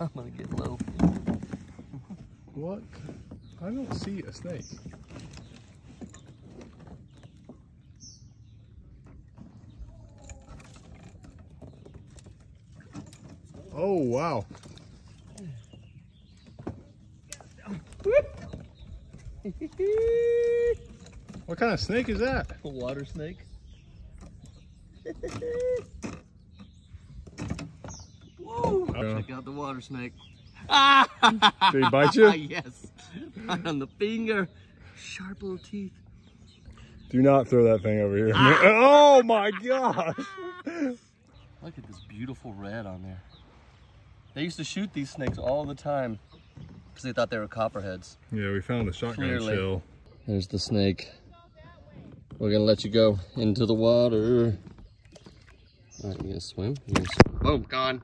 I'm gonna get low. What? I don't see a snake. Oh, wow. What kind of snake is that? A water snake. Whoa! Yeah. Check out the water snake. Did he bite you? yes. Right on the finger. Sharp little teeth. Do not throw that thing over here. Ah! oh my gosh. Look at this beautiful red on there. They used to shoot these snakes all the time because they thought they were copperheads. Yeah, we found a shotgun Clearly. shell. There's the snake. We're gonna let you go into the water. All right, you gonna swim? You gonna swim? Boom, gone.